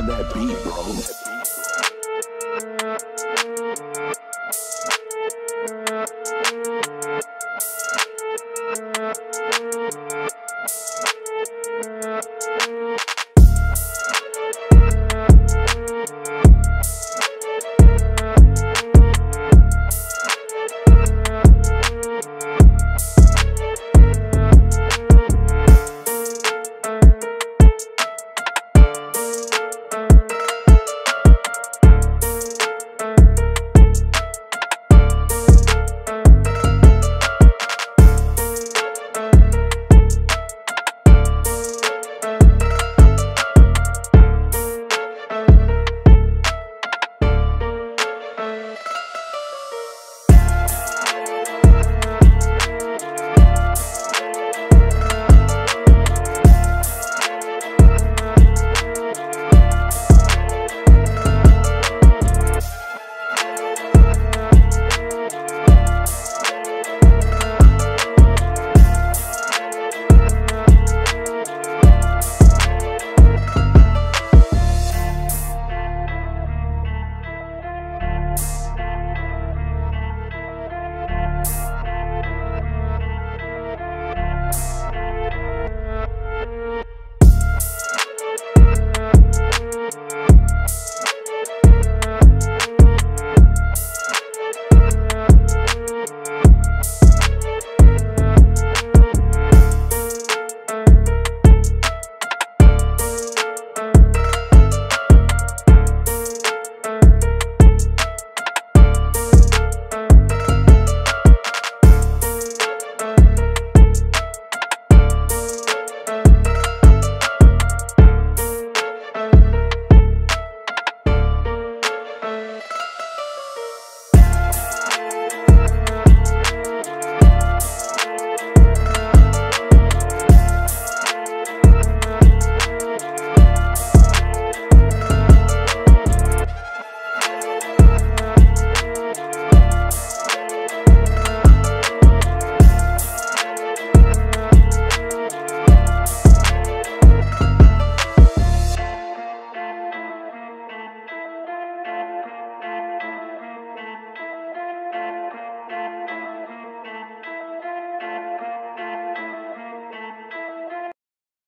on that beat, bro.